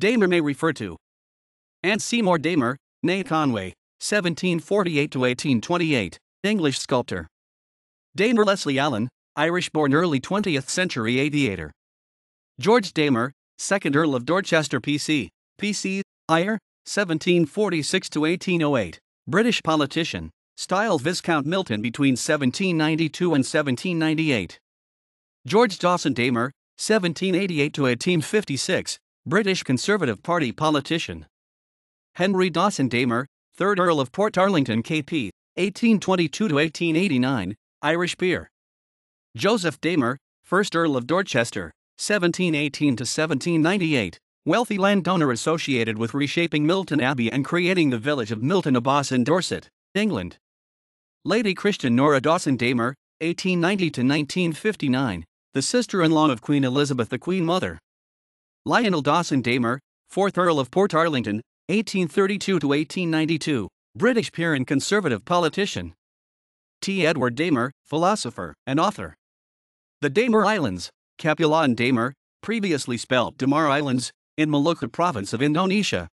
Damer may refer to Anne Seymour Damer, née Conway, 1748 1828, English sculptor. Damer Leslie Allen, Irish born early 20th century aviator. George Damer, 2nd Earl of Dorchester PC, PC, Ire, 1746 1808, British politician, styled Viscount Milton between 1792 and 1798. George Dawson Damer, 1788 1856, British Conservative Party politician. Henry Dawson Damer, 3rd Earl of Port Portarlington KP, 1822 1889, Irish peer. Joseph Damer, 1st Earl of Dorchester, 1718 1798, wealthy landowner associated with reshaping Milton Abbey and creating the village of Milton Abbas in Dorset, England. Lady Christian Norah Dawson Damer, 1890 1959, the sister in law of Queen Elizabeth, the Queen Mother. Lionel Dawson Damer, 4th Earl of Portarlington, 1832 1892, British peer and conservative politician. T. Edward Damer, philosopher and author. The Damer Islands, Kepulauan Damer, previously spelled Damar Islands, in Maluku province of Indonesia,